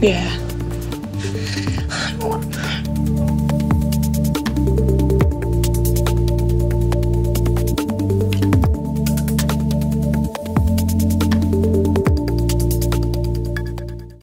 Yeah. I want